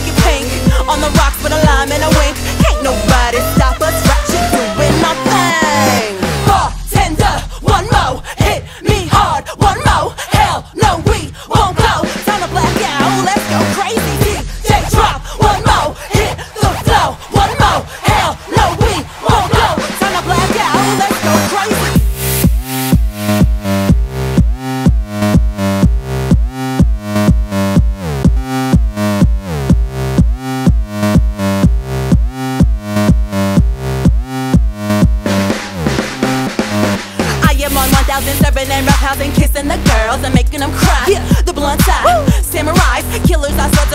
taking pain. Serving and roughhousing, kissing the girls and making them cry. Yeah. The blunt side, samurais, killers, I swords